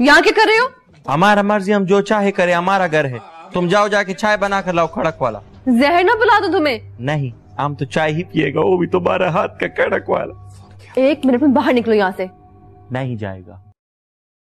यहाँ क्या कर रहे हो? हमारा मर्ज़ी हम जो चाहे करे हमारा घर है। तुम जाओ जाके चाय बना कर लाओ खड़क वाला जहर ना बुला दो तुम्हें? नहीं हम तो चाय ही पिएगा वो भी तुम्हारा हाथ का कड़क वाला एक मिनट में बाहर निकलो यहाँ से। नहीं जाएगा।